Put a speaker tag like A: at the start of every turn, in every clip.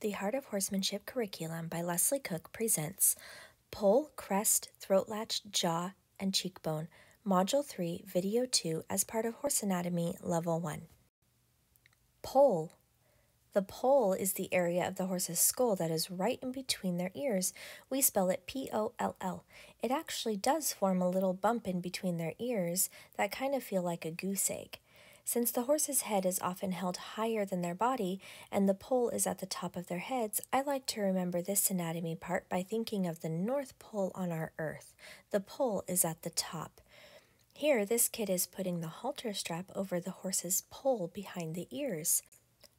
A: The Heart of Horsemanship curriculum by Leslie Cook presents Poll, Crest, Throat Latch, Jaw, and Cheekbone, Module 3, Video 2, as part of Horse Anatomy Level 1. Poll. The poll is the area of the horse's skull that is right in between their ears. We spell it P O L L. It actually does form a little bump in between their ears that kind of feel like a goose egg. Since the horse's head is often held higher than their body and the poll is at the top of their heads, I like to remember this anatomy part by thinking of the North Pole on our Earth. The pole is at the top. Here, this kid is putting the halter strap over the horse's poll behind the ears.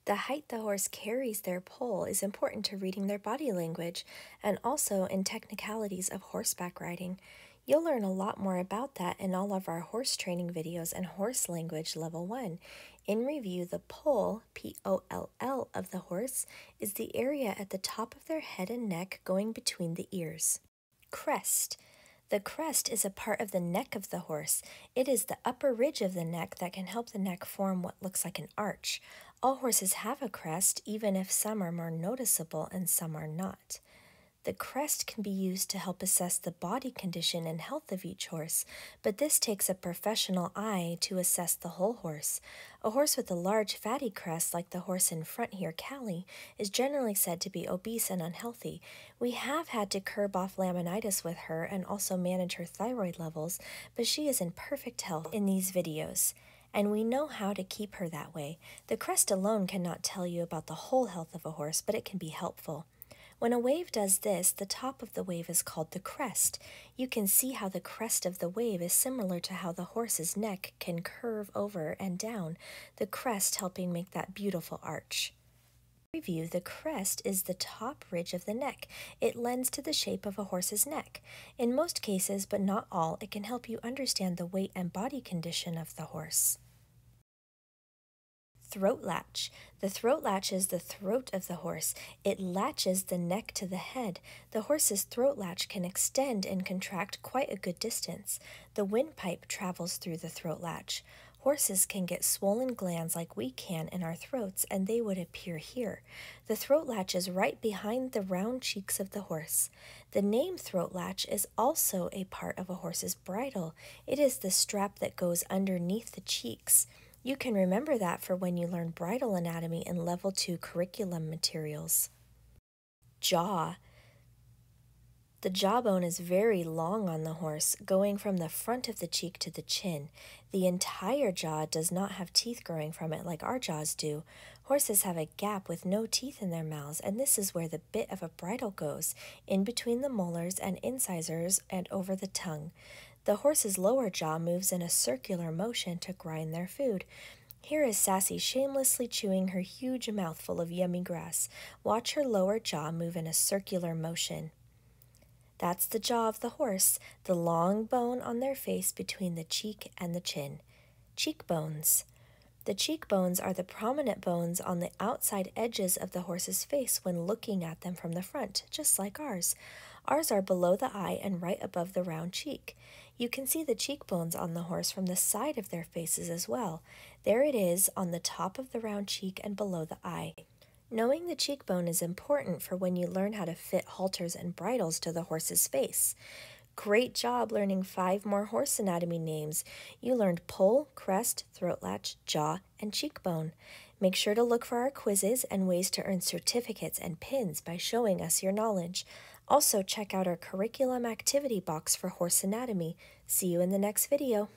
A: The height the horse carries their poll is important to reading their body language and also in technicalities of horseback riding. You'll learn a lot more about that in all of our horse training videos and horse language level 1. In review, the poll, P-O-L-L, of the horse is the area at the top of their head and neck going between the ears. Crest. The crest is a part of the neck of the horse. It is the upper ridge of the neck that can help the neck form what looks like an arch. All horses have a crest, even if some are more noticeable and some are not. The crest can be used to help assess the body condition and health of each horse, but this takes a professional eye to assess the whole horse. A horse with a large fatty crest, like the horse in front here, Callie, is generally said to be obese and unhealthy. We have had to curb off laminitis with her and also manage her thyroid levels, but she is in perfect health in these videos and we know how to keep her that way. The crest alone cannot tell you about the whole health of a horse, but it can be helpful. When a wave does this, the top of the wave is called the crest. You can see how the crest of the wave is similar to how the horse's neck can curve over and down, the crest helping make that beautiful arch. Review the crest is the top ridge of the neck. It lends to the shape of a horse's neck. In most cases, but not all, it can help you understand the weight and body condition of the horse. Throat latch. The throat latch is the throat of the horse. It latches the neck to the head. The horse's throat latch can extend and contract quite a good distance. The windpipe travels through the throat latch. Horses can get swollen glands like we can in our throats, and they would appear here. The throat latch is right behind the round cheeks of the horse. The name throat latch is also a part of a horse's bridle. It is the strap that goes underneath the cheeks. You can remember that for when you learn bridle anatomy in Level 2 curriculum materials. Jaw. The jawbone is very long on the horse, going from the front of the cheek to the chin. The entire jaw does not have teeth growing from it like our jaws do. Horses have a gap with no teeth in their mouths, and this is where the bit of a bridle goes, in between the molars and incisors and over the tongue. The horse's lower jaw moves in a circular motion to grind their food. Here is Sassy shamelessly chewing her huge mouthful of yummy grass. Watch her lower jaw move in a circular motion. That's the jaw of the horse, the long bone on their face between the cheek and the chin. Cheekbones. The cheekbones are the prominent bones on the outside edges of the horse's face when looking at them from the front, just like ours. Ours are below the eye and right above the round cheek. You can see the cheekbones on the horse from the side of their faces as well. There it is on the top of the round cheek and below the eye. Knowing the cheekbone is important for when you learn how to fit halters and bridles to the horse's face. Great job learning five more horse anatomy names. You learned poll, crest, throat latch, jaw, and cheekbone. Make sure to look for our quizzes and ways to earn certificates and pins by showing us your knowledge. Also, check out our curriculum activity box for horse anatomy. See you in the next video.